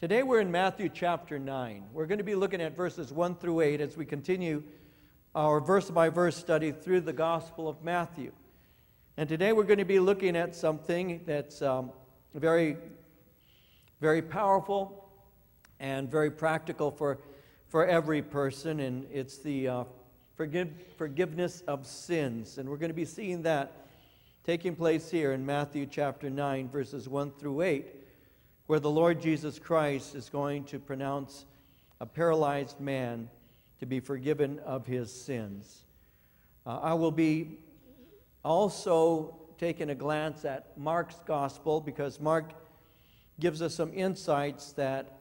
Today we're in Matthew chapter 9. We're going to be looking at verses 1 through 8 as we continue our verse by verse study through the Gospel of Matthew. And today we're going to be looking at something that's um, very, very powerful and very practical for, for every person, and it's the uh, forgive, forgiveness of sins. And we're going to be seeing that taking place here in Matthew chapter 9, verses 1 through 8 where the Lord Jesus Christ is going to pronounce a paralyzed man to be forgiven of his sins. Uh, I will be also taking a glance at Mark's gospel because Mark gives us some insights that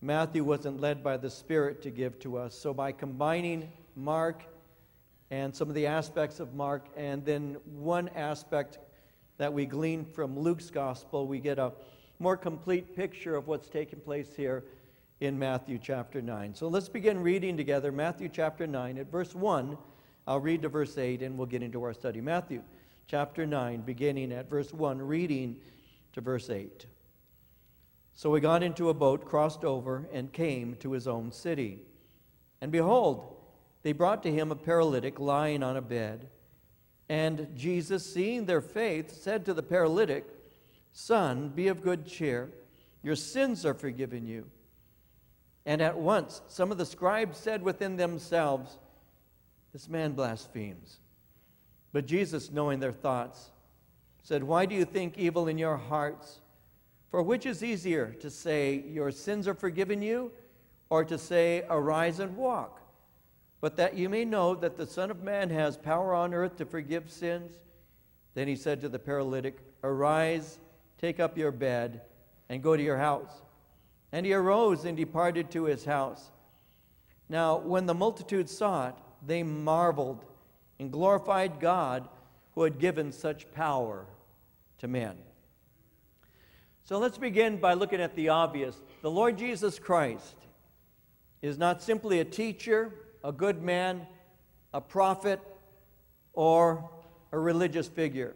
Matthew wasn't led by the Spirit to give to us. So, by combining Mark and some of the aspects of Mark, and then one aspect that we glean from Luke's gospel, we get a more complete picture of what's taking place here in Matthew chapter 9. So let's begin reading together Matthew chapter 9 at verse 1. I'll read to verse 8 and we'll get into our study. Matthew chapter 9, beginning at verse 1, reading to verse 8. So he got into a boat, crossed over, and came to his own city. And behold, they brought to him a paralytic lying on a bed. And Jesus, seeing their faith, said to the paralytic, Son, be of good cheer. Your sins are forgiven you. And at once some of the scribes said within themselves, This man blasphemes. But Jesus, knowing their thoughts, said, Why do you think evil in your hearts? For which is easier, to say, Your sins are forgiven you, or to say, Arise and walk? But that you may know that the Son of Man has power on earth to forgive sins. Then he said to the paralytic, Arise Take up your bed and go to your house. And he arose and departed to his house. Now, when the multitude saw it, they marveled and glorified God who had given such power to men. So let's begin by looking at the obvious. The Lord Jesus Christ is not simply a teacher, a good man, a prophet, or a religious figure.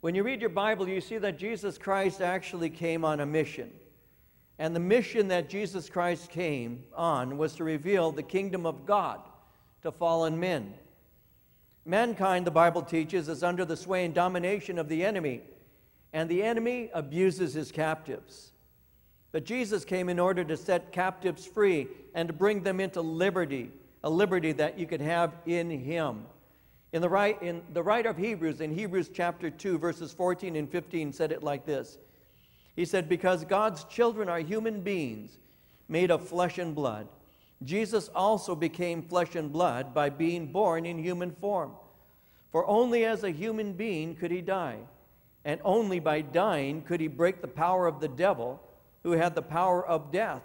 When you read your Bible, you see that Jesus Christ actually came on a mission. And the mission that Jesus Christ came on was to reveal the kingdom of God to fallen men. Mankind, the Bible teaches, is under the sway and domination of the enemy, and the enemy abuses his captives. But Jesus came in order to set captives free and to bring them into liberty, a liberty that you could have in him. In the, right, in the writer of Hebrews, in Hebrews chapter 2, verses 14 and 15, said it like this He said, Because God's children are human beings made of flesh and blood, Jesus also became flesh and blood by being born in human form. For only as a human being could he die, and only by dying could he break the power of the devil, who had the power of death.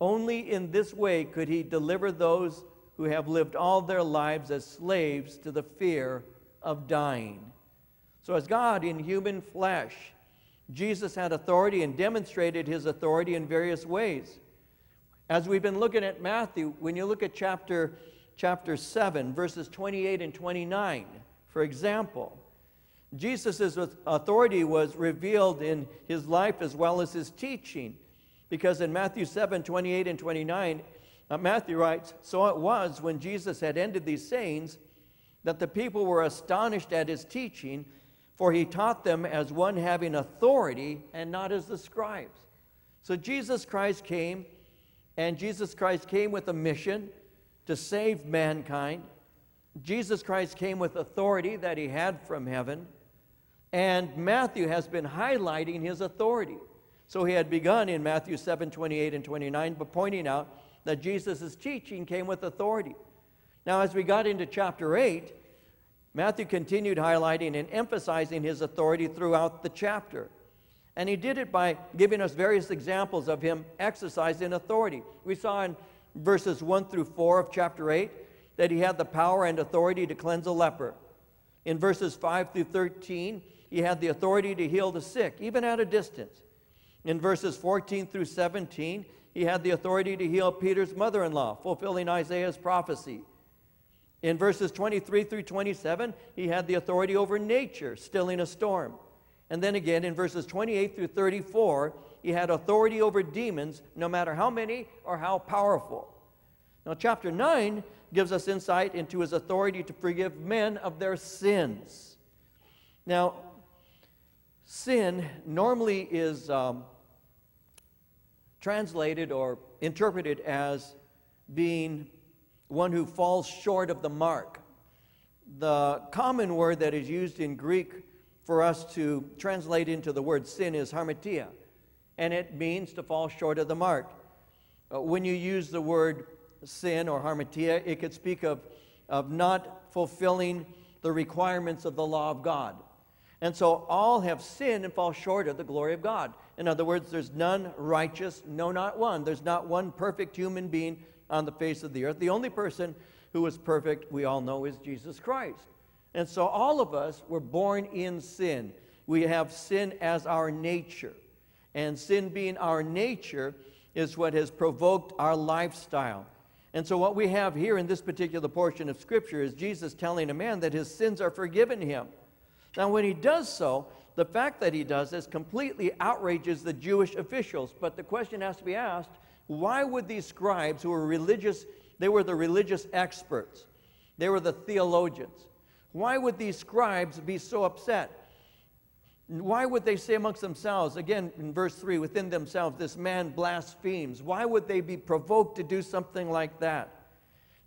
Only in this way could he deliver those who have lived all their lives as slaves to the fear of dying. So, as God in human flesh, Jesus had authority and demonstrated his authority in various ways. As we've been looking at Matthew, when you look at chapter, chapter 7, verses 28 and 29, for example, Jesus' authority was revealed in his life as well as his teaching. Because in Matthew 7, 28 and 29, uh, Matthew writes So it was when Jesus had ended these sayings that the people were astonished at his teaching, for he taught them as one having authority and not as the scribes. So Jesus Christ came, and Jesus Christ came with a mission to save mankind. Jesus Christ came with authority that he had from heaven. And Matthew has been highlighting his authority. So he had begun in Matthew 7 28 and 29 but pointing out that Jesus' teaching came with authority. Now, as we got into chapter 8, Matthew continued highlighting and emphasizing his authority throughout the chapter. And he did it by giving us various examples of him exercising authority. We saw in verses 1 through 4 of chapter 8 that he had the power and authority to cleanse a leper. In verses 5 through 13, he had the authority to heal the sick, even at a distance. In verses 14 through 17, he had the authority to heal Peter's mother in law, fulfilling Isaiah's prophecy. In verses 23 through 27, he had the authority over nature, stilling a storm. And then again in verses 28 through 34, he had authority over demons, no matter how many or how powerful. Now, chapter 9 gives us insight into his authority to forgive men of their sins. Now, sin normally is um, translated or interpreted as being one who falls short of the mark. The common word that is used in Greek for us to translate into the word sin is hamartia, and it means to fall short of the mark. Uh, when you use the word sin or hamartia, it could speak of, of not fulfilling the requirements of the law of God. And so all have sinned and fall short of the glory of God. In other words, there's none righteous, no, not one. There's not one perfect human being on the face of the earth. The only person who is perfect, we all know, is Jesus Christ. And so all of us were born in sin. We have sin as our nature. And sin being our nature is what has provoked our lifestyle. And so, what we have here in this particular portion of Scripture is Jesus telling a man that his sins are forgiven him. Now, when he does so, the fact that he does this completely outrages the Jewish officials. But the question has to be asked why would these scribes, who were religious, they were the religious experts, they were the theologians, why would these scribes be so upset? Why would they say amongst themselves, again in verse 3, within themselves, this man blasphemes? Why would they be provoked to do something like that?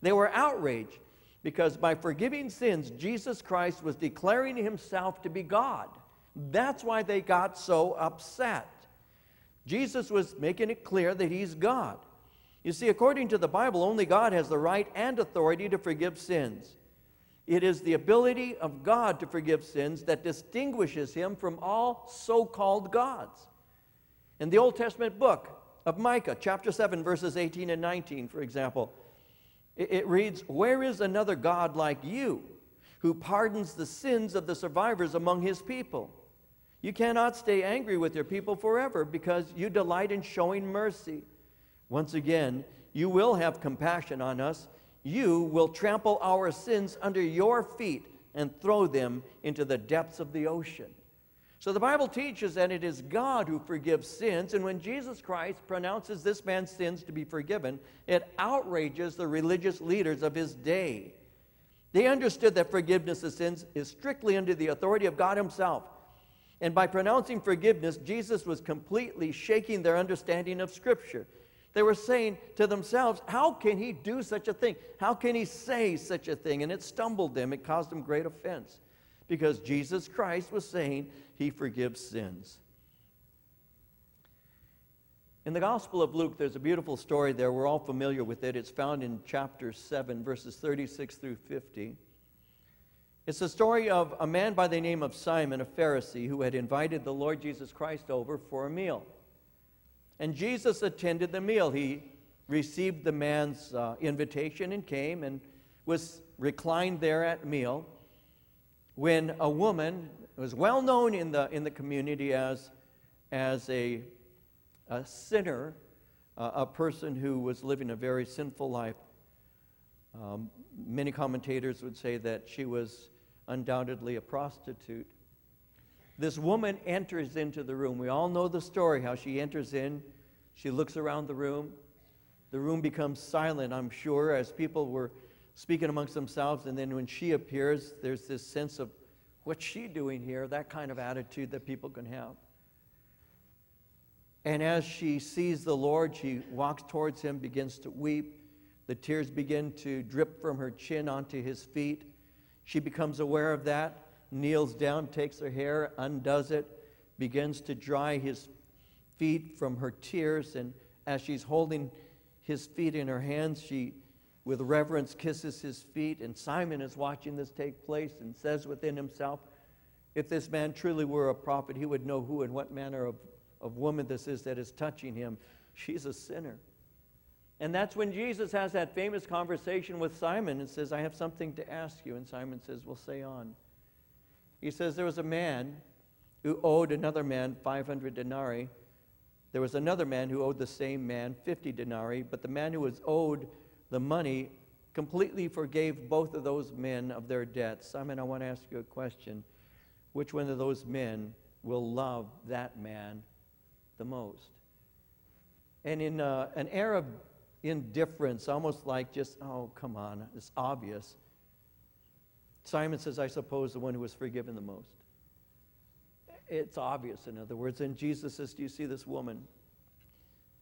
They were outraged because by forgiving sins, Jesus Christ was declaring himself to be God. That's why they got so upset. Jesus was making it clear that he's God. You see, according to the Bible, only God has the right and authority to forgive sins. It is the ability of God to forgive sins that distinguishes him from all so called gods. In the Old Testament book of Micah, chapter 7, verses 18 and 19, for example, it, reads, Where is another God like you who pardons the sins of the survivors among his people? You cannot stay angry with your people forever because you delight in showing mercy. Once again, you will have compassion on us. You will trample our sins under your feet and throw them into the depths of the ocean. So the Bible teaches that it is God who forgives sins, and when Jesus Christ pronounces this man's sins to be forgiven, it outrages the religious leaders of his day. They understood that forgiveness of sins is strictly under the authority of God Himself. And by pronouncing forgiveness, Jesus was completely shaking their understanding of Scripture. They were saying to themselves, How can he do such a thing? How can he say such a thing? And it stumbled them, it caused them great offense because Jesus Christ was saying he forgives sins. In the Gospel of Luke, there's a beautiful story there. We're all familiar with it. It's found in chapter 7, verses 36 through 50. It's the story of a man by the name of Simon, a Pharisee, who had invited the Lord Jesus Christ over for a meal. And Jesus attended the meal. He received the man's uh, invitation and came and was reclined there at meal when a woman was well known in the, in the community as, as a, a sinner, uh, a person who was living a very sinful life. Um, many commentators would say that she was undoubtedly a prostitute. This woman enters into the room. We all know the story how she enters in. She looks around the room. The room becomes silent, I'm sure, as people were speaking amongst themselves. And then when she appears, there's this sense of, what's she doing here? That kind of attitude that people can have. And as she sees the Lord, she walks towards him, begins to weep. The tears begin to drip from her chin onto his feet. She becomes aware of that, kneels down, takes her hair, undoes it, begins to dry his feet from her tears. And as she's holding his feet in her hands, she with reverence kisses his feet. And Simon is watching this take place and says within himself, If this man truly were a prophet, he would know who and what manner of, of woman this is that is touching him. She's a sinner. And that's when Jesus has that famous conversation with Simon and says, I have something to ask you. And Simon says, Well, say on. He says, There was a man who owed another man 500 denarii. There was another man who owed the same man 50 denarii, but the man who was owed the money completely forgave both of those men of their debts. Simon, I want to ask you a question. Which one of those men will love that man the most. And in uh, an air of indifference, almost like just, oh, come on, it's obvious, Simon says, I suppose the one who was forgiven the most. It's obvious, in other words. And Jesus says, Do you see this woman?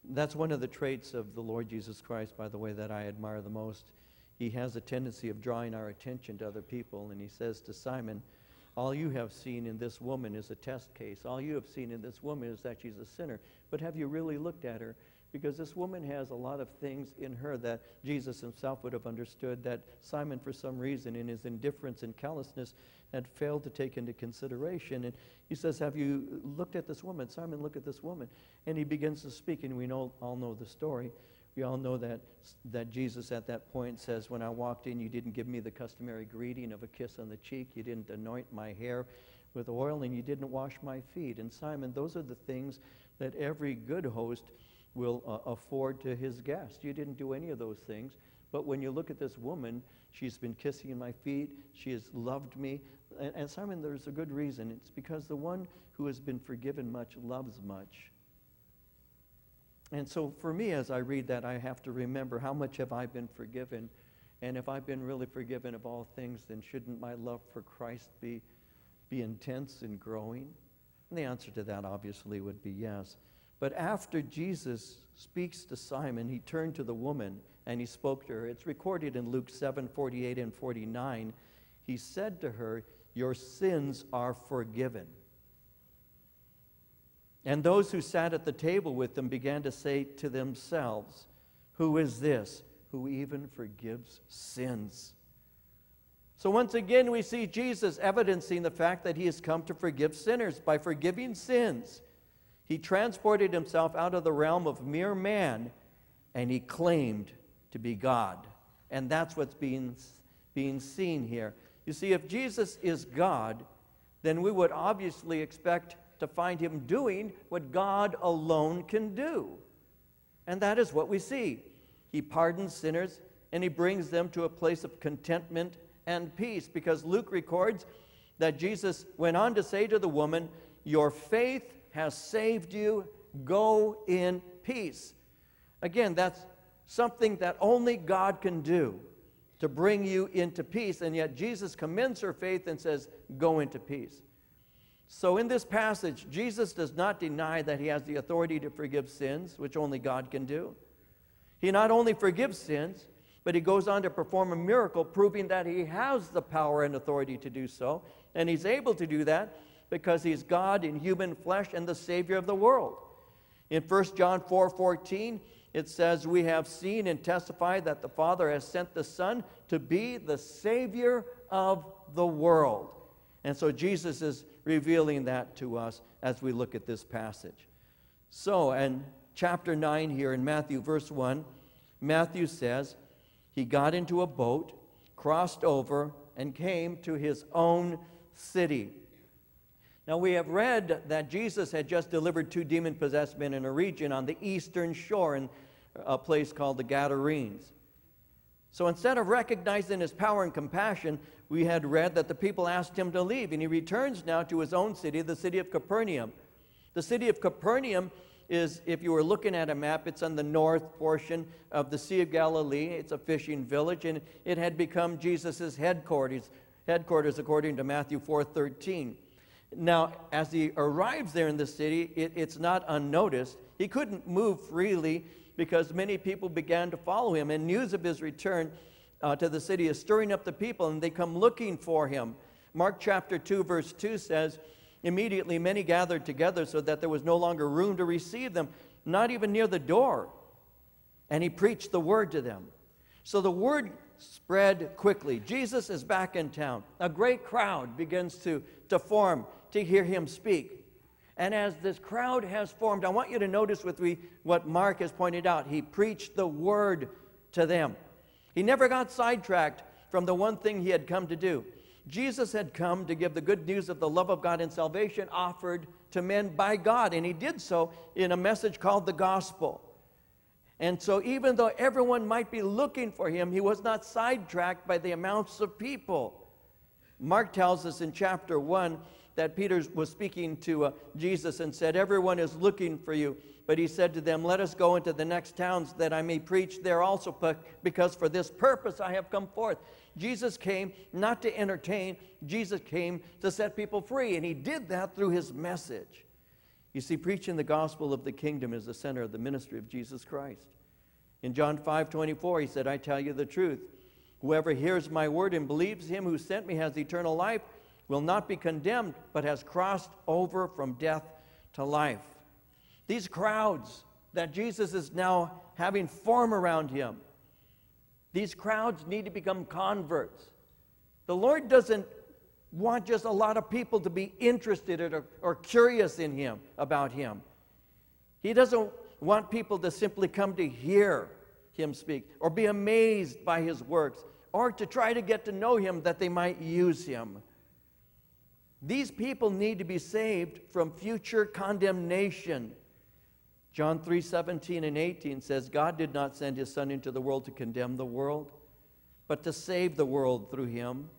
That's one of the traits of the Lord Jesus Christ, by the way, that I admire the most. He has a tendency of drawing our attention to other people, and he says to Simon, All you have seen in this woman is a test case. All you have seen in this woman is that she's a sinner. But have you really looked at her? Because this woman has a lot of things in her that Jesus himself would have understood that Simon, for some reason, in his indifference and callousness, had failed to take into consideration. And he says, Have you looked at this woman? Simon, look at this woman. And he begins to speak, and we know, all know the story. We all know that, that Jesus at that point says, When I walked in, you didn't give me the customary greeting of a kiss on the cheek, you didn't anoint my hair with oil, and you didn't wash my feet. And Simon, those are the things that every good host will uh, afford to his guest. You didn't do any of those things. But when you look at this woman, she's been kissing my feet, she has loved me. And, and Simon, there's a good reason. It's because the one who has been forgiven much loves much. And so for me, as I read that, I have to remember how much have I been forgiven? And if I've been really forgiven of all things, then shouldn't my love for Christ be, be intense and growing? And the answer to that obviously would be yes. But after Jesus speaks to Simon, he turned to the woman and he spoke to her. It's recorded in Luke 7 48 and 49. He said to her, Your sins are forgiven. And those who sat at the table with them began to say to themselves, Who is this who even forgives sins? So once again, we see Jesus evidencing the fact that he has come to forgive sinners. By forgiving sins, he transported himself out of the realm of mere man and he claimed to be God. And that's what's being, being seen here. You see, if Jesus is God, then we would obviously expect to find him doing what God alone can do. And that is what we see. He pardons sinners and he brings them to a place of contentment and peace because Luke records that Jesus went on to say to the woman, Your faith has saved you. Go in peace. Again, that's something that only God can do to bring you into peace. And yet Jesus commends her faith and says, Go into peace. So, in this passage, Jesus does not deny that he has the authority to forgive sins, which only God can do. He not only forgives sins, but he goes on to perform a miracle proving that he has the power and authority to do so. And he's able to do that because he's God in human flesh and the Savior of the world. In 1 John 4 14, it says, We have seen and testified that the Father has sent the Son to be the Savior of the world. And so Jesus is revealing that to us as we look at this passage. So, in chapter 9 here in Matthew, verse 1, Matthew says, He got into a boat, crossed over, and came to his own city. Now, we have read that Jesus had just delivered two demon possessed men in a region on the eastern shore in a place called the Gadarenes. So instead of recognizing his power and compassion, we had read that the people asked him to leave, and he returns now to his own city, the city of Capernaum. The city of Capernaum is, if you were looking at a map, it's on the north portion of the Sea of Galilee. It's a fishing village, and it had become Jesus' headquarters, headquarters according to Matthew 4.13. Now, as he arrives there in the city, it, it's not unnoticed. He couldn't move freely because many people began to follow him, and news of his return uh, to the city is stirring up the people, and they come looking for him. Mark chapter 2, verse 2 says, Immediately many gathered together so that there was no longer room to receive them, not even near the door. And he preached the word to them. So the word spread quickly. Jesus is back in town. A great crowd begins to, to form to hear him speak. And as this crowd has formed, I want you to notice with me what Mark has pointed out. He preached the word to them. He never got sidetracked from the one thing he had come to do. Jesus had come to give the good news of the love of God and salvation offered to men by God, and he did so in a message called the gospel. And so, even though everyone might be looking for him, he was not sidetracked by the amounts of people. Mark tells us in chapter 1 that Peter was speaking to uh, Jesus and said, Everyone is looking for you. But he said to them, Let us go into the next towns that I may preach there also, because for this purpose I have come forth. Jesus came not to entertain, Jesus came to set people free, and he did that through his message. You see, preaching the gospel of the kingdom is the center of the ministry of Jesus Christ. In John 5 24, he said, I tell you the truth. Whoever hears my word and believes him who sent me has eternal life, will not be condemned, but has crossed over from death to life. These crowds that Jesus is now having form around him, these crowds need to become converts. The Lord doesn't want just a lot of people to be interested or, or curious in him about him. He doesn't want people to simply come to hear him speak or be amazed by his works or to try to get to know him that they might use him. These people need to be saved from future condemnation. John 3 17 and 18 says, God did not send his Son into the world to condemn the world, but to save the world through him.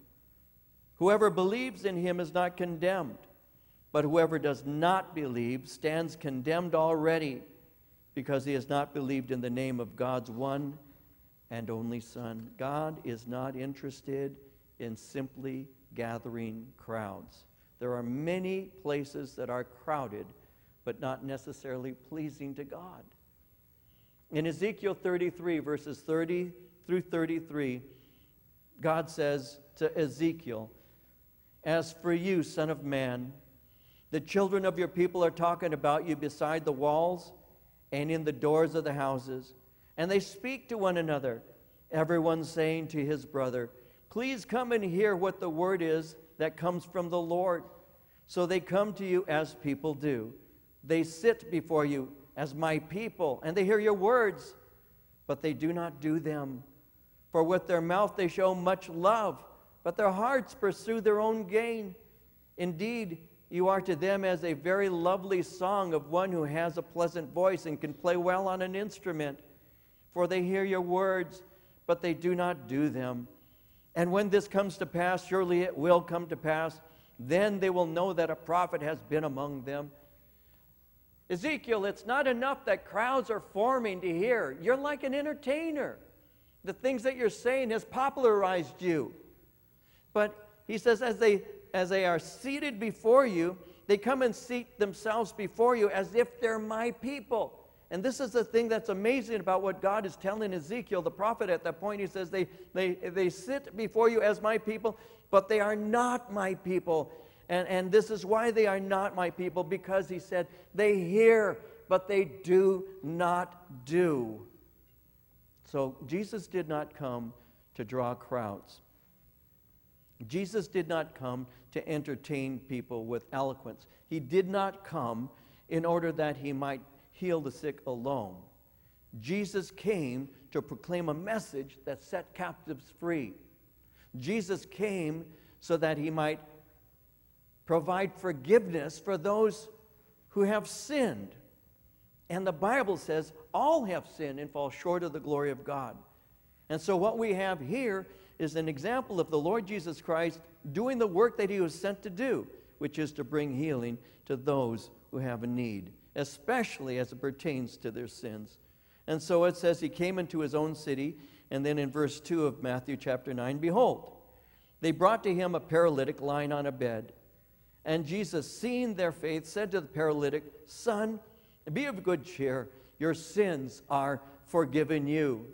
Whoever believes in him is not condemned, but whoever does not believe stands condemned already because he has not believed in the name of God's one and only Son. God is not interested in simply gathering crowds. There are many places that are crowded, but not necessarily pleasing to God. In Ezekiel 33, verses 30 through 33, God says to Ezekiel, As for you, Son of Man, the children of your people are talking about you beside the walls and in the doors of the houses and they speak to one another, everyone saying to his brother, Please come and hear what the word is that comes from the Lord. So they come to you as people do. They sit before you as my people, and they hear your words, but they do not do them. For with their mouth they show much love, but their hearts pursue their own gain. Indeed, you are to them as a very lovely song of one who has a pleasant voice and can play well on an instrument for they hear your words, but they do not do them. And when this comes to pass, surely it will come to pass, then they will know that a prophet has been among them. Ezekiel, it's not enough that crowds are forming to hear. You're like an entertainer. The things that you're saying has popularized you. But he says, as they, as they are seated before you, they come and seat themselves before you as if they're my people. And this is the thing that's amazing about what God is telling Ezekiel, the prophet, at that point. He says, They, they, they sit before you as my people, but they are not my people. And, and this is why they are not my people, because he said, They hear, but they do not do. So Jesus did not come to draw crowds. Jesus did not come to entertain people with eloquence. He did not come in order that he might heal the sick alone. Jesus came to proclaim a message that set captives free. Jesus came so that he might provide forgiveness for those who have sinned. And the Bible says all have sinned and fall short of the glory of God. And so, what we have here is an example of the Lord Jesus Christ doing the work that he was sent to do, which is to bring healing to those who have a need especially as it pertains to their sins. And so it says he came into his own city, and then in verse 2 of Matthew chapter 9, behold, they brought to him a paralytic lying on a bed. And Jesus, seeing their faith, said to the paralytic, Son, be of good cheer, your sins are forgiven you.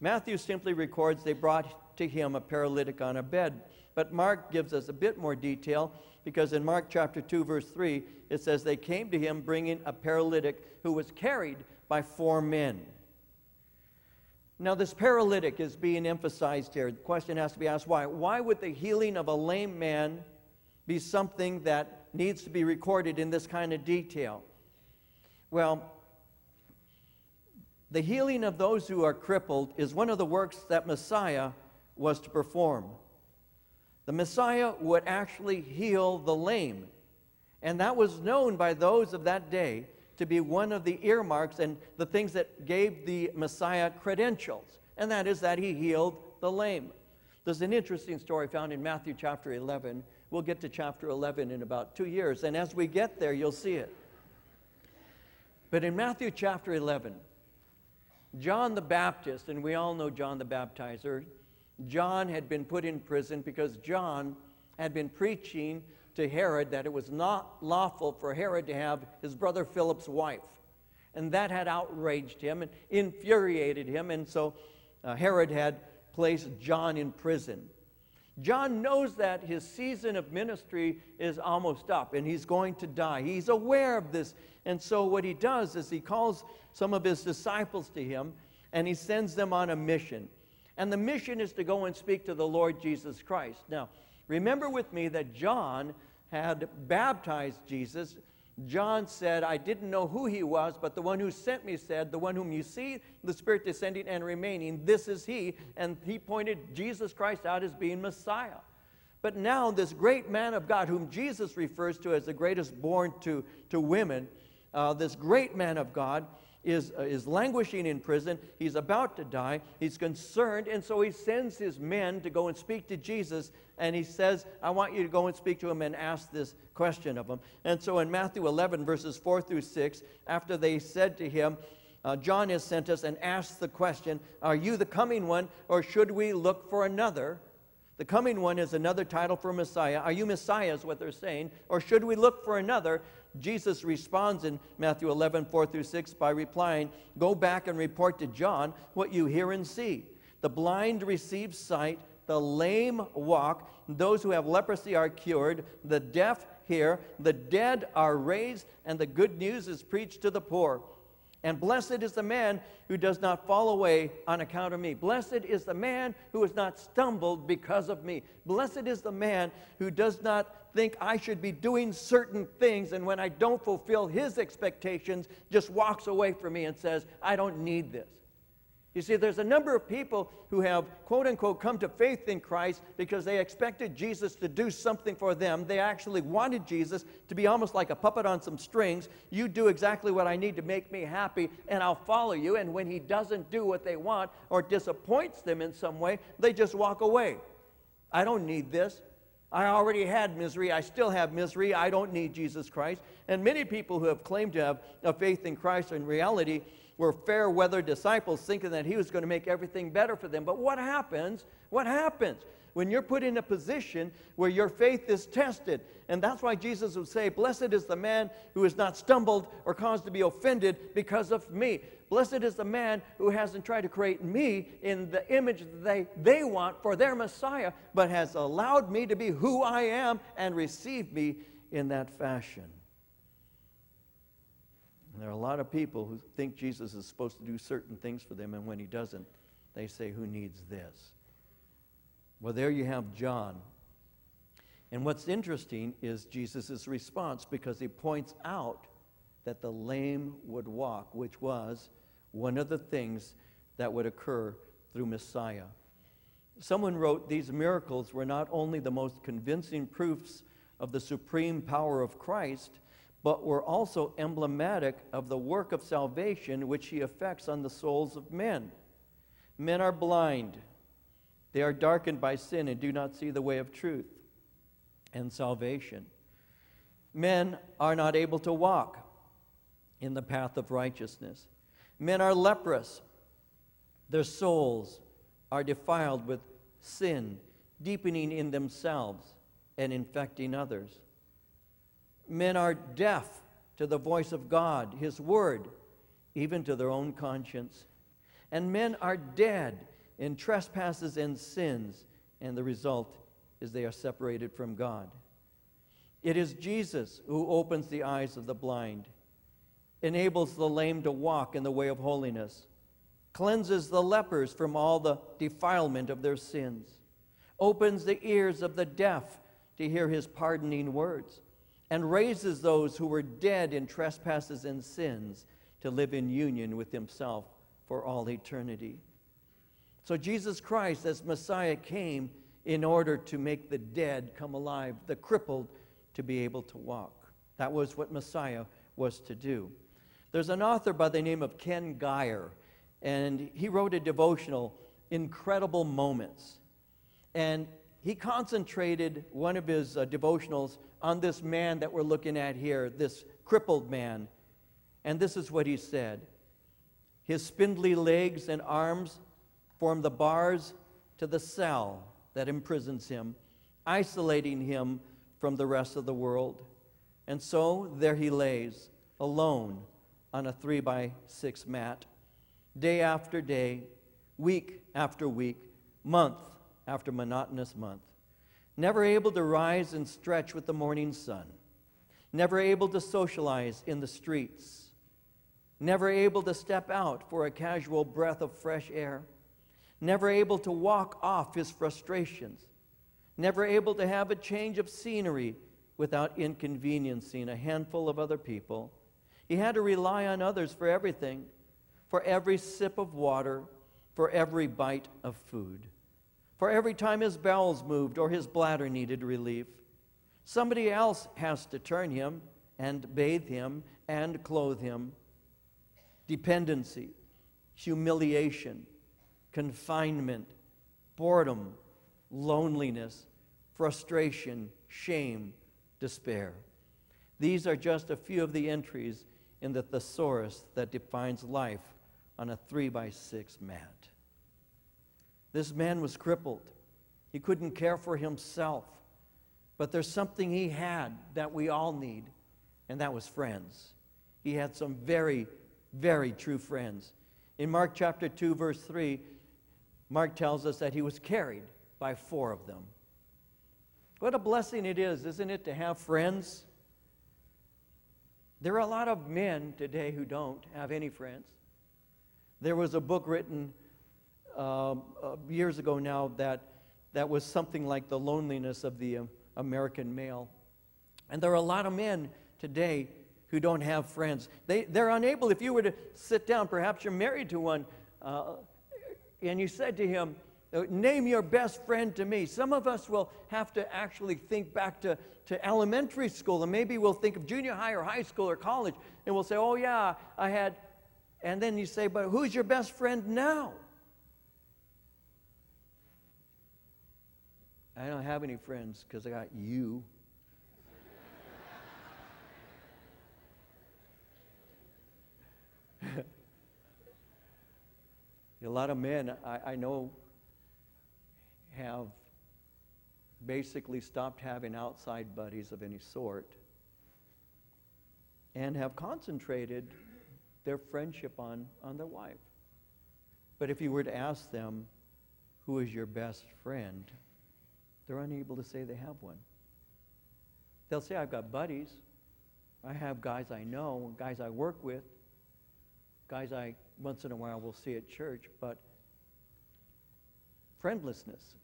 Matthew simply records they brought to him a paralytic on a bed, but Mark gives us a bit more detail because in Mark chapter 2, verse 3, it says, They came to him bringing a paralytic who was carried by four men. Now, this paralytic is being emphasized here. The question has to be asked why? Why would the healing of a lame man be something that needs to be recorded in this kind of detail? Well, the healing of those who are crippled is one of the works that Messiah was to perform the Messiah would actually heal the lame. And that was known by those of that day to be one of the earmarks and the things that gave the Messiah credentials, and that is that he healed the lame. There's an interesting story found in Matthew chapter 11. We'll get to chapter 11 in about two years, and as we get there, you'll see it. But in Matthew chapter 11, John the Baptist, and we all know John the Baptizer, John had been put in prison because John had been preaching to Herod that it was not lawful for Herod to have his brother Philip's wife. And that had outraged him and infuriated him, and so uh, Herod had placed John in prison. John knows that his season of ministry is almost up and he's going to die. He's aware of this. And so, what he does is he calls some of his disciples to him and he sends them on a mission. And the mission is to go and speak to the Lord Jesus Christ. Now, remember with me that John had baptized Jesus John said, I didn't know who he was, but the one who sent me said, The one whom you see, the Spirit descending and remaining, this is he. And he pointed Jesus Christ out as being Messiah. But now, this great man of God, whom Jesus refers to as the greatest born to, to women, uh, this great man of God, is, uh, is languishing in prison. He's about to die. He's concerned. And so he sends his men to go and speak to Jesus. And he says, I want you to go and speak to him and ask this question of him. And so in Matthew 11, verses 4 through 6, after they said to him, uh, John has sent us and asked the question, Are you the coming one, or should we look for another? The coming one is another title for Messiah. Are you Messiah, is what they're saying, or should we look for another? Jesus responds in Matthew 11, 4 through 6 by replying, Go back and report to John what you hear and see. The blind receive sight, the lame walk, those who have leprosy are cured, the deaf hear, the dead are raised, and the good news is preached to the poor. And blessed is the man who does not fall away on account of me. Blessed is the man who has not stumbled because of me. Blessed is the man who does not think I should be doing certain things, and when I don't fulfill his expectations, just walks away from me and says, I don't need this. You see, there's a number of people who have, quote unquote, come to faith in Christ because they expected Jesus to do something for them. They actually wanted Jesus to be almost like a puppet on some strings. You do exactly what I need to make me happy, and I'll follow you. And when he doesn't do what they want or disappoints them in some way, they just walk away. I don't need this. I already had misery. I still have misery. I don't need Jesus Christ. And many people who have claimed to have a faith in Christ in reality were fair weather disciples thinking that he was going to make everything better for them. But what happens? What happens? When you're put in a position where your faith is tested. And that's why Jesus would say, Blessed is the man who has not stumbled or caused to be offended because of me. Blessed is the man who hasn't tried to create me in the image that they, they want for their Messiah, but has allowed me to be who I am and received me in that fashion. And there are a lot of people who think Jesus is supposed to do certain things for them, and when he doesn't, they say, Who needs this? Well, there you have John. And what's interesting is Jesus' response because he points out that the lame would walk, which was one of the things that would occur through Messiah. Someone wrote these miracles were not only the most convincing proofs of the supreme power of Christ, but were also emblematic of the work of salvation which he effects on the souls of men. Men are blind, they are darkened by sin and do not see the way of truth and salvation. Men are not able to walk in the path of righteousness. Men are leprous. Their souls are defiled with sin, deepening in themselves and infecting others. Men are deaf to the voice of God, His Word, even to their own conscience. And men are dead in trespasses and sins, and the result is they are separated from God. It is Jesus who opens the eyes of the blind enables the lame to walk in the way of holiness, cleanses the lepers from all the defilement of their sins, opens the ears of the deaf to hear his pardoning words, and raises those who were dead in trespasses and sins to live in union with himself for all eternity. So Jesus Christ, as Messiah, came in order to make the dead come alive, the crippled to be able to walk. That was what Messiah was to do. There's an author by the name of Ken Gire, and he wrote a devotional, Incredible Moments. And he concentrated one of his uh, devotionals on this man that we're looking at here, this crippled man. And this is what he said His spindly legs and arms form the bars to the cell that imprisons him, isolating him from the rest of the world. And so there he lays, alone on a three by six mat, day after day, week after week, month after monotonous month, never able to rise and stretch with the morning sun, never able to socialize in the streets, never able to step out for a casual breath of fresh air, never able to walk off his frustrations, never able to have a change of scenery without inconveniencing a handful of other people. He had to rely on others for everything, for every sip of water, for every bite of food, for every time his bowels moved or his bladder needed relief. Somebody else has to turn him and bathe him and clothe him. Dependency, humiliation, confinement, boredom, loneliness, frustration, shame, despair. These are just a few of the entries in the thesaurus that defines life on a three by six mat. This man was crippled. He couldn't care for himself. But there's something he had that we all need, and that was friends. He had some very, very true friends. In Mark chapter 2, verse 3, Mark tells us that he was carried by four of them. What a blessing it is, isn't it, to have friends? There are a lot of men today who don't have any friends. There was a book written uh, uh, years ago now that, that was something like the loneliness of the uh, American male. And there are a lot of men today who don't have friends. They, they're unable, if you were to sit down, perhaps you're married to one, uh, and you said to him, uh, name your best friend to me. Some of us will have to actually think back to, to elementary school, and maybe we'll think of junior high or high school or college, and we'll say, oh, yeah, I had. And then you say, but who's your best friend now? I don't have any friends because I got you. A lot of men I, I know have basically stopped having outside buddies of any sort and have concentrated their friendship on, on their wife. But if you were to ask them, who is your best friend? They're unable to say they have one. They'll say, I've got buddies. I have guys I know, guys I work with, guys I once in a while we'll see at church, but friendlessness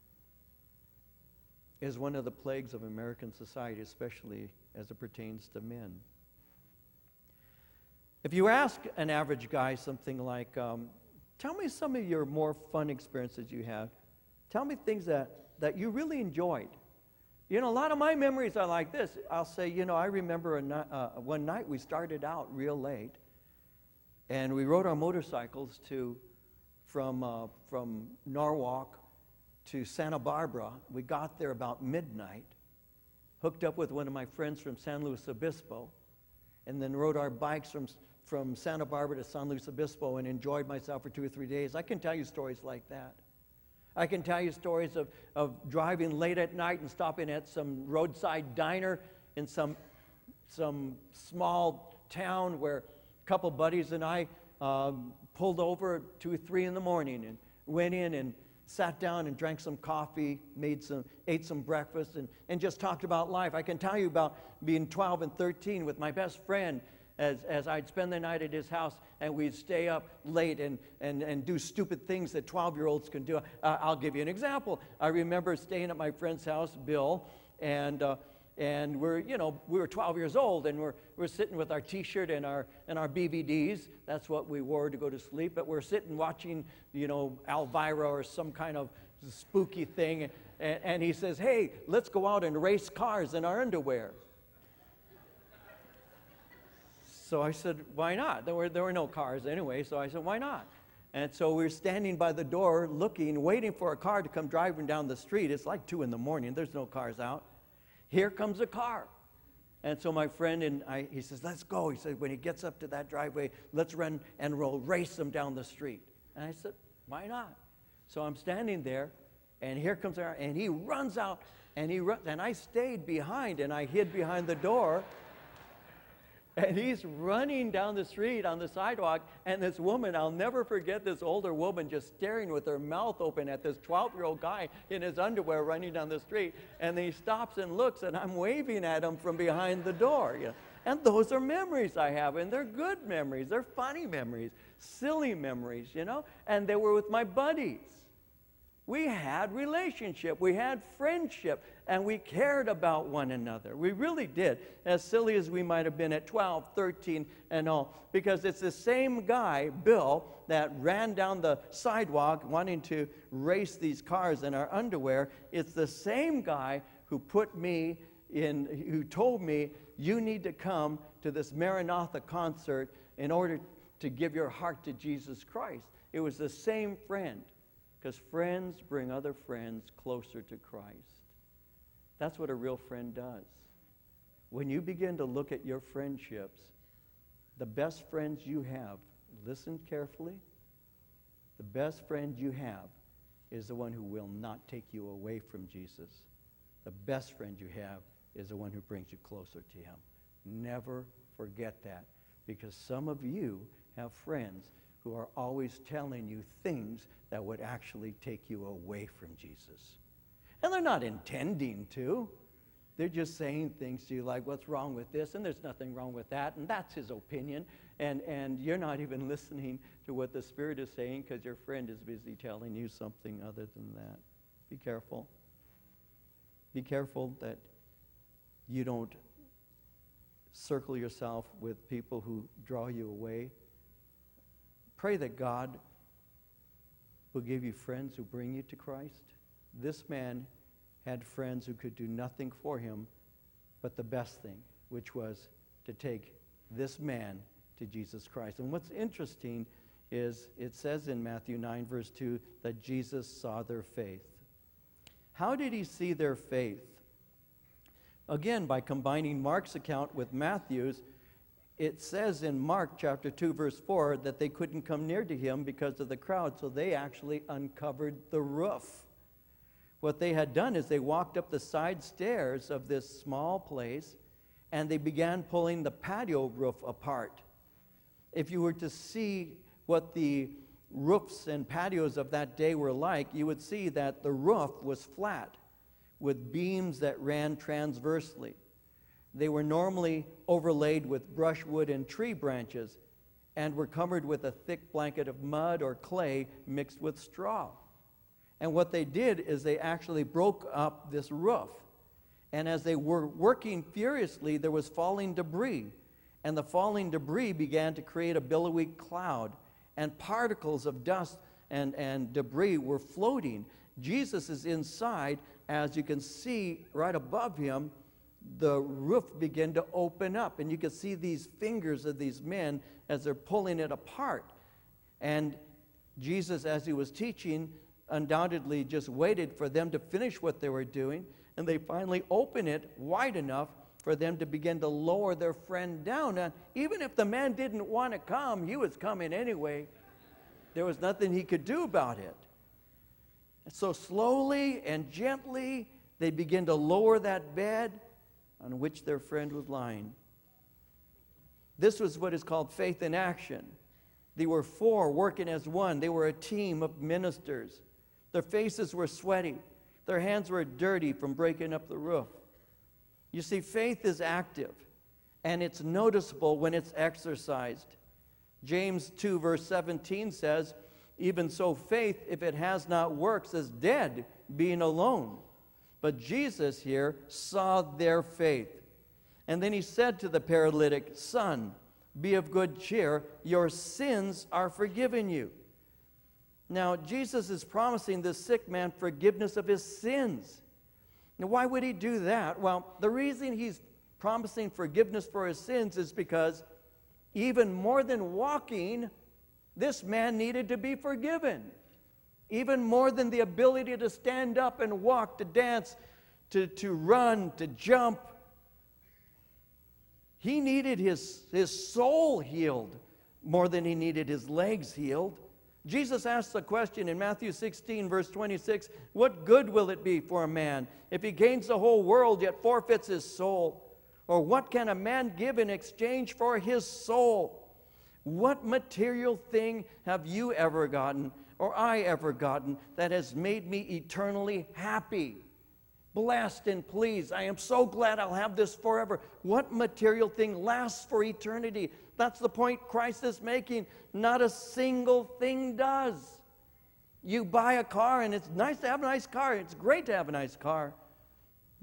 is one of the plagues of American society, especially as it pertains to men. If you ask an average guy something like, um, Tell me some of your more fun experiences you had, tell me things that, that you really enjoyed. You know, a lot of my memories are like this. I'll say, you know, I remember ni- uh, one night we started out real late, and we rode our motorcycles to from uh, from Norwalk to Santa Barbara. We got there about midnight, hooked up with one of my friends from San Luis Obispo, and then rode our bikes from, from Santa Barbara to San Luis Obispo and enjoyed myself for two or three days. I can tell you stories like that. I can tell you stories of, of driving late at night and stopping at some roadside diner in some, some small town where couple buddies and I uh, pulled over at 2 or 3 in the morning and went in and sat down and drank some coffee, made some, ate some breakfast, and, and just talked about life. I can tell you about being 12 and 13 with my best friend as, as I'd spend the night at his house and we'd stay up late and, and, and do stupid things that 12 year olds can do. Uh, I'll give you an example. I remember staying at my friend's house, Bill, and uh, and we're you know we were 12 years old and we're, we're sitting with our t-shirt and our and our bvds that's what we wore to go to sleep but we're sitting watching you know elvira or some kind of spooky thing and, and he says hey let's go out and race cars in our underwear. So i said why not? There were, there were no cars anyway so i said why not? And so we're standing by the door looking, waiting for a car to come driving down the street. It's like 2 in the morning, there's no cars out. Here comes a car. And so my friend and I, he says, let's go. He said, when he gets up to that driveway, let's run and roll, race him down the street. And I said, why not? So I'm standing there, and here comes our, and he runs out, and he runs, and I stayed behind, and I hid behind the door. And he's running down the street on the sidewalk, and this woman, I'll never forget this older woman just staring with her mouth open at this 12 year old guy in his underwear running down the street. And he stops and looks, and I'm waving at him from behind the door. You know? And those are memories I have, and they're good memories, they're funny memories, silly memories, you know? And they were with my buddies. We had relationship, we had friendship, and we cared about one another. We really did, as silly as we might have been at 12, 13, and all, because it's the same guy, Bill, that ran down the sidewalk wanting to race these cars in our underwear. It's the same guy who put me in, who told me, you need to come to this Maranatha concert in order to give your heart to Jesus Christ. It was the same friend because friends bring other friends closer to Christ. That's what a real friend does. When you begin to look at your friendships, the best friends you have, listen carefully, the best friend you have is the one who will not take you away from Jesus. The best friend you have is the one who brings you closer to him. Never forget that because some of you have friends who are always telling you things that would actually take you away from Jesus. And they're not intending to. They're just saying things to you like, what's wrong with this? And there's nothing wrong with that. And that's his opinion. And, and you're not even listening to what the Spirit is saying because your friend is busy telling you something other than that. Be careful. Be careful that you don't circle yourself with people who draw you away Pray that God will give you friends who bring you to Christ. This man had friends who could do nothing for him but the best thing, which was to take this man to Jesus Christ. And what's interesting is it says in Matthew 9, verse 2, that Jesus saw their faith. How did he see their faith? Again, by combining Mark's account with Matthew's, it says in Mark chapter 2, verse 4, that they couldn't come near to him because of the crowd, so they actually uncovered the roof. What they had done is they walked up the side stairs of this small place and they began pulling the patio roof apart. If you were to see what the roofs and patios of that day were like, you would see that the roof was flat with beams that ran transversely. They were normally overlaid with brushwood and tree branches and were covered with a thick blanket of mud or clay mixed with straw. And what they did is they actually broke up this roof. And as they were working furiously, there was falling debris. And the falling debris began to create a billowy cloud, and particles of dust and, and debris were floating. Jesus is inside, as you can see right above him the roof began to open up, and you could see these fingers of these men as they're pulling it apart. And Jesus, as he was teaching, undoubtedly just waited for them to finish what they were doing, and they finally open it wide enough for them to begin to lower their friend down. And even if the man didn't want to come, he was coming anyway. There was nothing he could do about it. And so slowly and gently, they begin to lower that bed on which their friend was lying. This was what is called faith in action. They were four working as one, they were a team of ministers. Their faces were sweaty, their hands were dirty from breaking up the roof. You see, faith is active and it's noticeable when it's exercised. James 2, verse 17 says, Even so, faith, if it has not works, is dead, being alone. But Jesus here saw their faith. And then he said to the paralytic, Son, be of good cheer, your sins are forgiven you. Now, Jesus is promising this sick man forgiveness of his sins. Now, why would he do that? Well, the reason he's promising forgiveness for his sins is because even more than walking, This man needed to be forgiven, even more than the ability to stand up and walk, to dance, to, to run, to jump. He needed his, his soul healed more than he needed his legs healed. Jesus asked the question in Matthew 16, verse 26 What good will it be for a man if he gains the whole world yet forfeits his soul? Or what can a man give in exchange for his soul? What material thing have you ever gotten, or I ever gotten, that has made me eternally happy? Blessed and pleased. I am so glad I'll have this forever. What material thing lasts for eternity? That's the point Christ is making. Not a single thing does. You buy a car, and it's nice to have a nice car. It's great to have a nice car.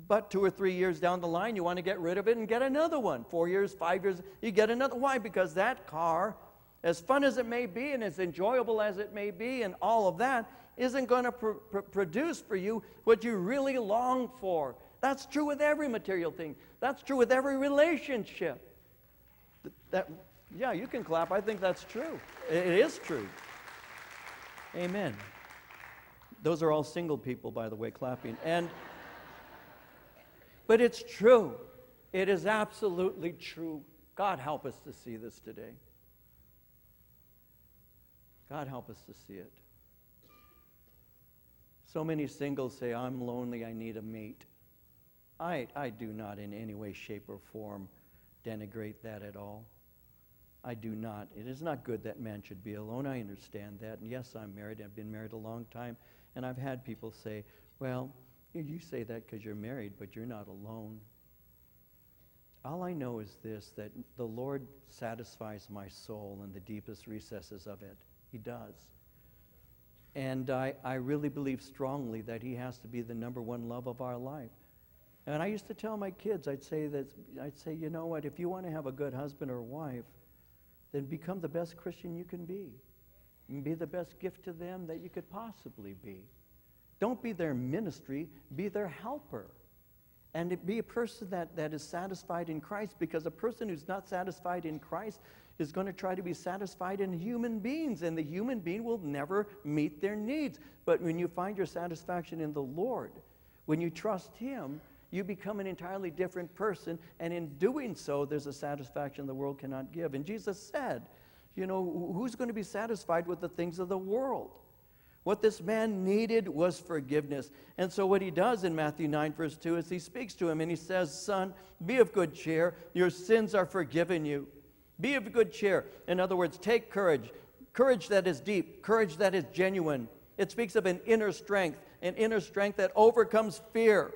But two or three years down the line, you want to get rid of it and get another one. Four years, five years, you get another. Why? Because that car, as fun as it may be and as enjoyable as it may be, and all of that, isn't going to pr- pr- produce for you what you really long for. That's true with every material thing, that's true with every relationship. That, yeah, you can clap. I think that's true. It is true. Amen. Those are all single people, by the way, clapping. And but it's true. It is absolutely true. God help us to see this today. God help us to see it. So many singles say, I'm lonely, I need a mate. I, I do not in any way, shape, or form denigrate that at all. I do not. It is not good that man should be alone. I understand that. And yes, I'm married. I've been married a long time. And I've had people say, well, you say that because you're married, but you're not alone. All I know is this that the Lord satisfies my soul in the deepest recesses of it. He does. And I, I really believe strongly that He has to be the number one love of our life. And I used to tell my kids, I'd say that I'd say, you know what, if you want to have a good husband or wife, then become the best Christian you can be. And be the best gift to them that you could possibly be. Don't be their ministry, be their helper. And be a person that, that is satisfied in Christ because a person who's not satisfied in Christ is going to try to be satisfied in human beings, and the human being will never meet their needs. But when you find your satisfaction in the Lord, when you trust Him, you become an entirely different person, and in doing so, there's a satisfaction the world cannot give. And Jesus said, You know, who's going to be satisfied with the things of the world? What this man needed was forgiveness. And so, what he does in Matthew 9, verse 2, is he speaks to him and he says, Son, be of good cheer. Your sins are forgiven you. Be of good cheer. In other words, take courage. Courage that is deep, courage that is genuine. It speaks of an inner strength, an inner strength that overcomes fear.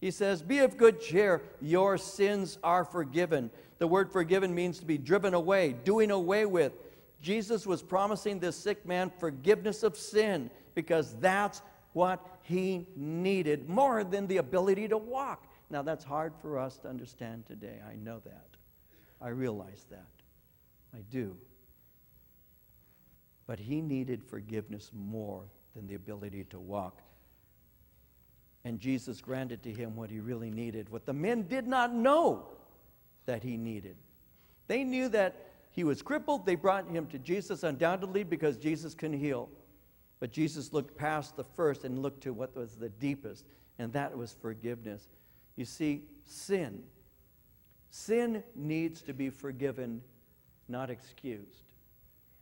He says, Be of good cheer. Your sins are forgiven. The word forgiven means to be driven away, doing away with. Jesus was promising this sick man forgiveness of sin because that's what he needed more than the ability to walk. Now, that's hard for us to understand today. I know that. I realize that. I do. But he needed forgiveness more than the ability to walk. And Jesus granted to him what he really needed, what the men did not know that he needed. They knew that he was crippled. They brought him to Jesus undoubtedly because Jesus can heal. But Jesus looked past the first and looked to what was the deepest, and that was forgiveness. You see, sin. Sin needs to be forgiven, not excused.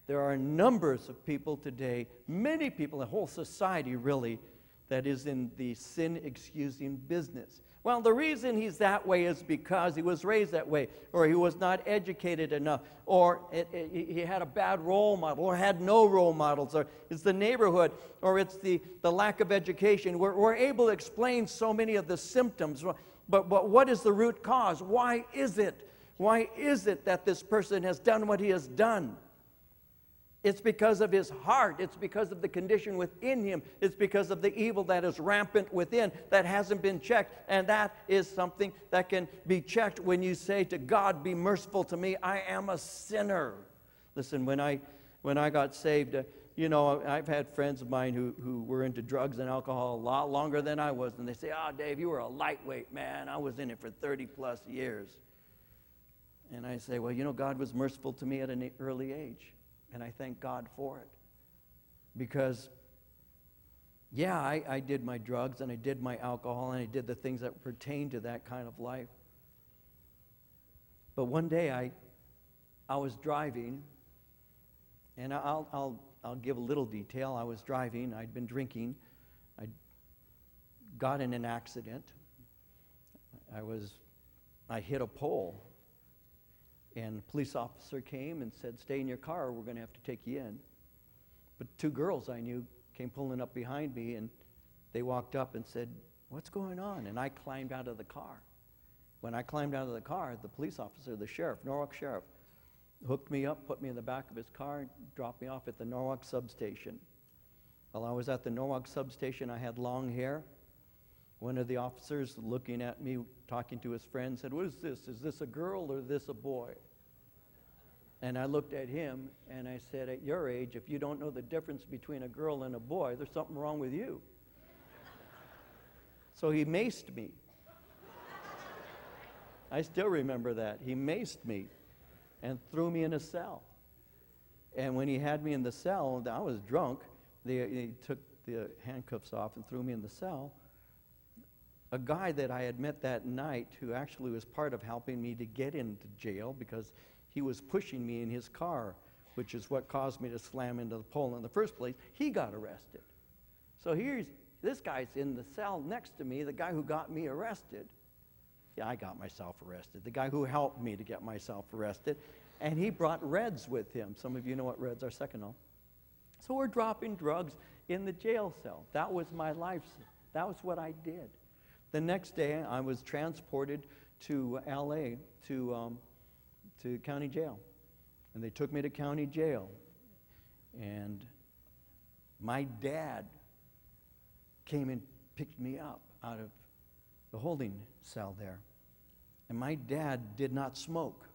There are numbers of people today, many people, a whole society really, that is in the sin excusing business. Well, the reason he's that way is because he was raised that way, or he was not educated enough, or it, it, he had a bad role model, or had no role models, or it's the neighborhood, or it's the, the lack of education. We're, we're able to explain so many of the symptoms, but, but what is the root cause? Why is it? Why is it that this person has done what he has done? It's because of his heart. It's because of the condition within him. It's because of the evil that is rampant within that hasn't been checked. And that is something that can be checked when you say to God, Be merciful to me. I am a sinner. Listen, when I, when I got saved, uh, you know, I've had friends of mine who, who were into drugs and alcohol a lot longer than I was. And they say, Oh, Dave, you were a lightweight, man. I was in it for 30 plus years. And I say, Well, you know, God was merciful to me at an early age. And I thank God for it. Because, yeah, I, I did my drugs and I did my alcohol and I did the things that pertain to that kind of life. But one day I, I was driving, and I'll, I'll, I'll give a little detail. I was driving, I'd been drinking, I got in an accident. I was, I hit a pole, and a police officer came and said, Stay in your car, we're going to have to take you in. But two girls I knew came pulling up behind me, and they walked up and said, What's going on? And I climbed out of the car. When I climbed out of the car, the police officer, the sheriff, Norwalk Sheriff, hooked me up, put me in the back of his car, and dropped me off at the Norwalk substation. While I was at the Norwalk substation, I had long hair. One of the officers, looking at me, talking to his friend, said, What is this? Is this a girl or this a boy? And I looked at him and I said, At your age, if you don't know the difference between a girl and a boy, there's something wrong with you. so he maced me. I still remember that. He maced me and threw me in a cell. And when he had me in the cell, I was drunk. They, they took the handcuffs off and threw me in the cell a guy that I had met that night who actually was part of helping me to get into jail because he was pushing me in his car, which is what caused me to slam into the pole in the first place. He got arrested. So here's this guy's in the cell next to me, the guy who got me arrested. I got myself arrested. The guy who helped me to get myself arrested. And he brought Reds with him. Some of you know what Reds are, Seconal. So we're dropping drugs in the jail cell. That was my life. That was what I did. The next day, I was transported to LA, to, um, to county jail. And they took me to county jail. And my dad came and picked me up out of the holding cell there. And my dad did not smoke,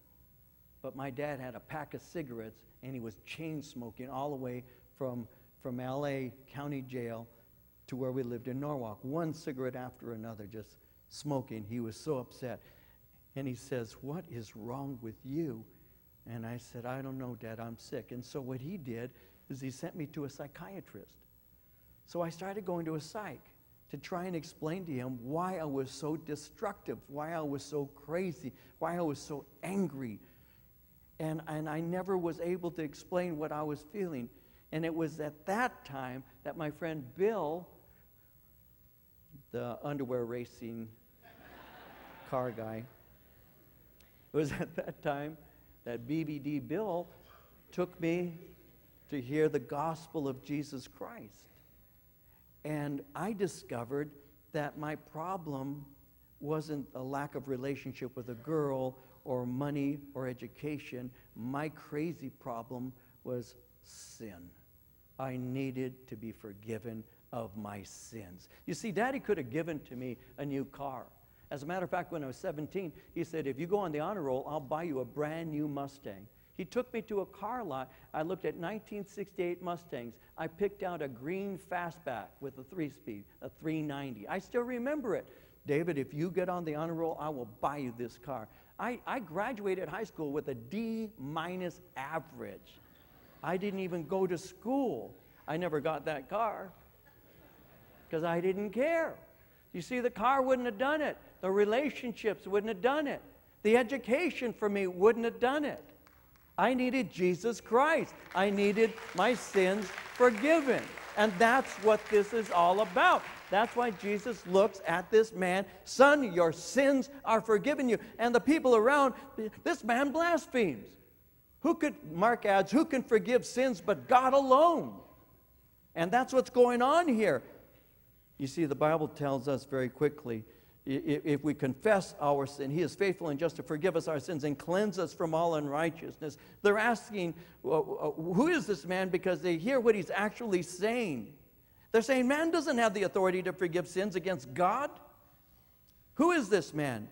but my dad had a pack of cigarettes and he was chain smoking all the way from, from LA County Jail to where we lived in Norwalk, one cigarette after another, just smoking. He was so upset. And he says, What is wrong with you? And I said, I don't know, Dad, I'm sick. And so what he did is he sent me to a psychiatrist. So I started going to a psych to try and explain to him why I was so destructive, why I was so crazy, why I was so angry. And, and I never was able to explain what I was feeling. And it was at that time that my friend Bill the underwear racing car guy. It was at that time that BVD Bill took me to hear the gospel of Jesus Christ. And I discovered that my problem wasn't a lack of relationship with a girl or money or education. My crazy problem was sin. I needed to be forgiven of my sins. You see, Daddy could have given to me a new car. As a matter of fact, when I was 17, he said, If you go on the honor roll, I'll buy you a brand new Mustang. He took me to a car lot. I looked at 1968 Mustangs. I picked out a green fastback with a three speed, a 390. I still remember it. David, if you get on the honor roll, I will buy you this car. I, I graduated high school with a D minus average. I didn't even go to school. I never got that car because I didn't care. You see, the car wouldn't have done it. The relationships wouldn't have done it. The education for me wouldn't have done it. I needed Jesus Christ. I needed my sins forgiven. And that's what this is all about. That's why Jesus looks at this man, son, your sins are forgiven you. And the people around, this man blasphemes. Who could, Mark adds, who can forgive sins but God alone? And that's what's going on here. You see, the Bible tells us very quickly if we confess our sin, He is faithful and just to forgive us our sins and cleanse us from all unrighteousness. They're asking, uh, uh, Who is this man? because they hear what he's actually saying. They're saying, Man doesn't have the authority to forgive sins against God. Who is this man?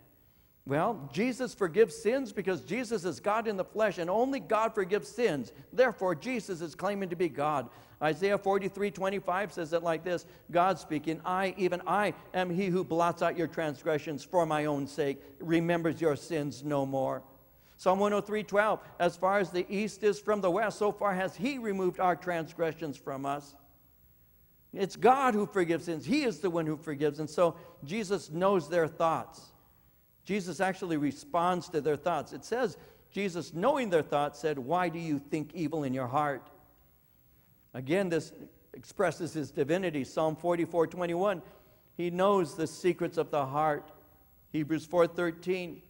Well, Jesus forgives sins because Jesus is God in the flesh, and only God forgives sins. Therefore, Jesus is claiming to be God. Isaiah 43 25 says it like this God speaking, I, even I, am he who blots out your transgressions for my own sake, remembers your sins no more. Psalm 103 12, as far as the east is from the west, so far has He removed our transgressions from us. It's God who forgives sins. He is the one who forgives. And so Jesus knows their thoughts. Jesus actually responds to their thoughts. It says, Jesus, knowing their thoughts, said, Why do you think evil in your heart? Again, this expresses his divinity. Psalm 44 21, he knows the secrets of the heart. Hebrews 4 13,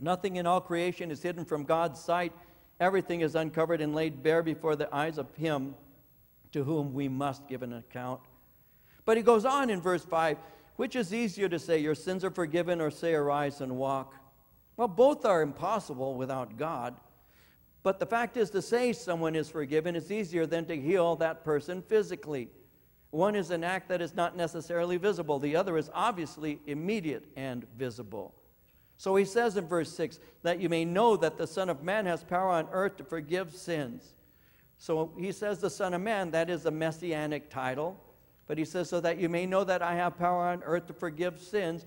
nothing in all creation is hidden from God's sight. Everything is uncovered and laid bare before the eyes of him to whom we must give an account. But he goes on in verse 5 which is easier to say, Your sins are forgiven, or say, Arise and walk? Well, both are impossible without God. But the fact is, to say someone is forgiven is easier than to heal that person physically. One is an act that is not necessarily visible, the other is obviously immediate and visible. So he says in verse 6 that you may know that the Son of Man has power on earth to forgive sins. So he says the Son of Man, that is a messianic title. But he says, so that you may know that I have power on earth to forgive sins.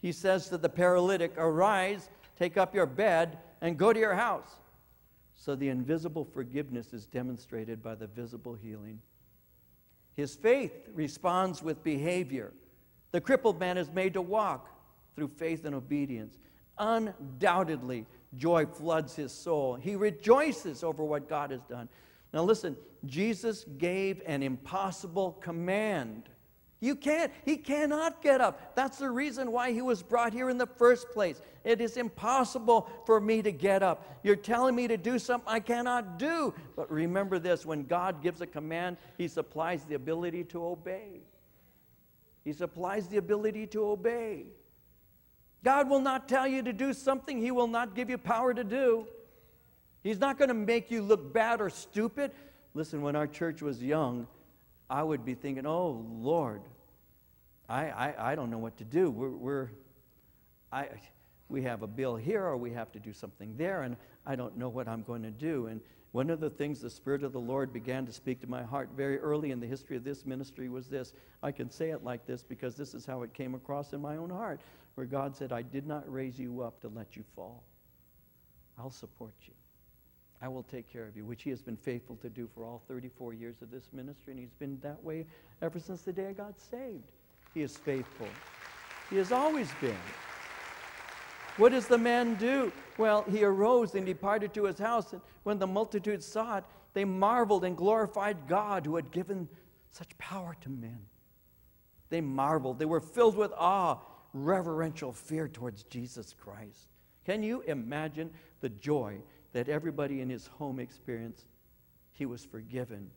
He says to the paralytic, Arise, take up your bed, and go to your house. So the invisible forgiveness is demonstrated by the visible healing. His faith responds with behavior. The crippled man is made to walk through faith and obedience. Undoubtedly, joy floods his soul. He rejoices over what God has done. Now, listen, Jesus gave an impossible command. You can't, he cannot get up. That's the reason why he was brought here in the first place. It is impossible for me to get up. You're telling me to do something I cannot do. But remember this when God gives a command, he supplies the ability to obey. He supplies the ability to obey. God will not tell you to do something he will not give you power to do. He's not going to make you look bad or stupid. Listen, when our church was young, I would be thinking, oh, Lord, I, I, I don't know what to do. We're, we're, I, we have a bill here or we have to do something there, and I don't know what I'm going to do. And one of the things the Spirit of the Lord began to speak to my heart very early in the history of this ministry was this. I can say it like this because this is how it came across in my own heart, where God said, I did not raise you up to let you fall. I'll support you. I will take care of you, which he has been faithful to do for all 34 years of this ministry, and he's been that way ever since the day I got saved. He is faithful. He has always been. What does the man do? Well, he arose and departed to his house, and when the multitude saw it, they marveled and glorified God who had given such power to men. They marveled. They were filled with awe, reverential fear towards Jesus Christ. Can you imagine the joy that everybody in his home experienced, he was forgiven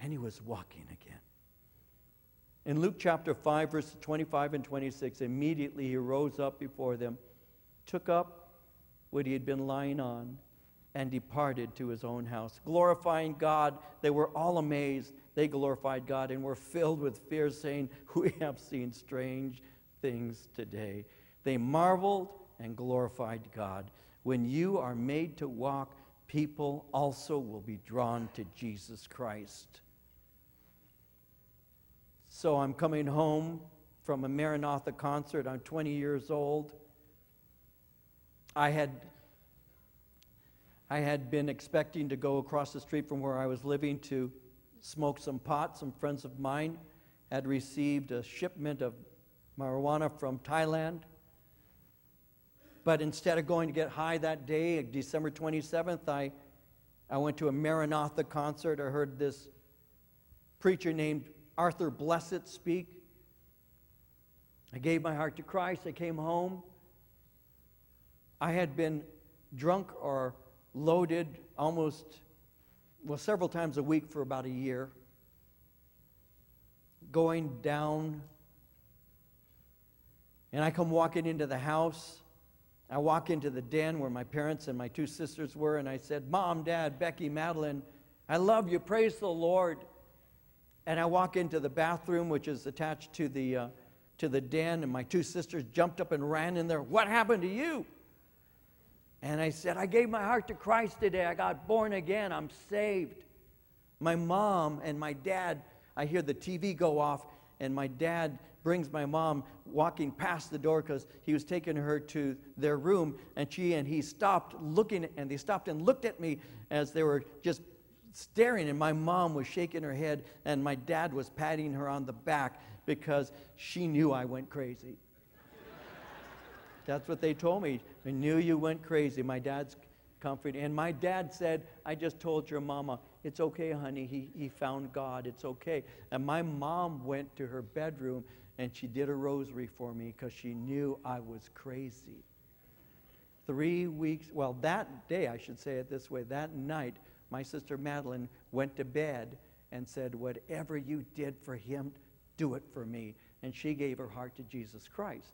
and he was walking again. In Luke chapter 5, verses 25 and 26, immediately he rose up before them, took up what he had been lying on, and departed to his own house. Glorifying God, they were all amazed. They glorified God and were filled with fear, saying, We have seen strange things today. They marveled and glorified God. When you are made to walk, people also will be drawn to Jesus Christ. So I'm coming home from a Maranatha concert. I'm 20 years old. I had I had been expecting to go across the street from where I was living to smoke some pot. Some friends of mine had received a shipment of marijuana from Thailand. But instead of going to get high that day, December 27th, I, I went to a Maranatha concert. I heard this preacher named Arthur Blessitt speak. I gave my heart to Christ. I came home. I had been drunk or loaded almost, well, several times a week for about a year, going down. And I come walking into the house. I walk into the den where my parents and my two sisters were, and I said, Mom, Dad, Becky, Madeline, I love you. Praise the Lord. And I walk into the bathroom, which is attached to the, uh, to the den, and my two sisters jumped up and ran in there. What happened to you? And I said, I gave my heart to Christ today. I got born again. I'm saved. My mom and my dad, I hear the TV go off, and my dad brings my mom walking past the door because he was taking her to their room. And she and he stopped looking, and they stopped and looked at me as they were just staring. And my mom was shaking her head, and my dad was patting her on the back because she knew I went crazy. That's what they told me. I knew you went crazy. My dad's comfort. And my dad said, I just told your mama, it's okay, honey. He, he found God. It's okay. And my mom went to her bedroom and she did a rosary for me because she knew I was crazy. Three weeks, well, that day, I should say it this way, that night, my sister Madeline went to bed and said, Whatever you did for him, do it for me. And she gave her heart to Jesus Christ.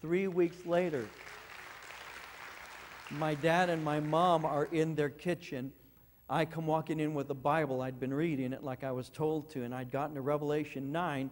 Three weeks later, my dad and my mom are in their kitchen. I come walking in with the Bible. I'd been reading it like I was told to, and I'd gotten to Revelation 9,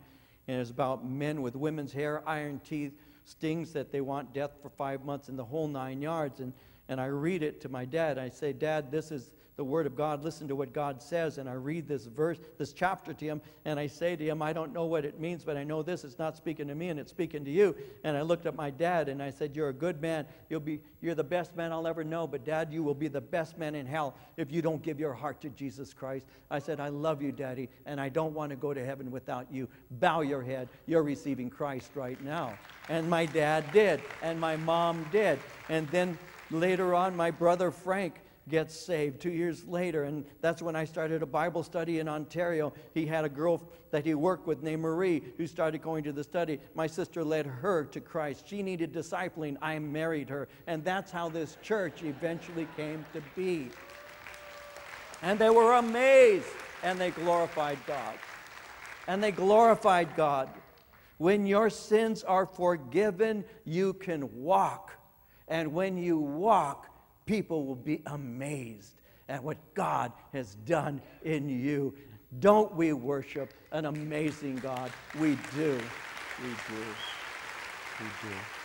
and it's about men with women's hair, iron teeth, stings that they want death for five months, and the whole nine yards. And, and I read it to my dad. I say, Dad, this is the Word of God, listen to what God says. And I read this verse, this chapter to him, and I say to him, I don't know what it means, but I know this. It's not speaking to me, and it's speaking to you. And I looked at my dad and I said, You're a good man. You'll be, you're the best man I'll ever know, but Dad, you will be the best man in hell if you don't give your heart to Jesus Christ. I said, I love you, Daddy, and I don't want to go to heaven without you. Bow your head. You're receiving Christ right now. And my dad did, and my mom did. And then later on, my brother Frank gets saved two years later. And that's when I started a Bible study in Ontario. He had a girl that he worked with named Marie who started going to the study. My sister led her to Christ. She needed discipling. I married her. And that's how this church eventually came to be. And they were amazed and they glorified God. And they glorified God. When your sins are forgiven, you can walk. And when you walk, people will be amazed at what God has done in you. Don't we worship an amazing God? We do. We do. We do.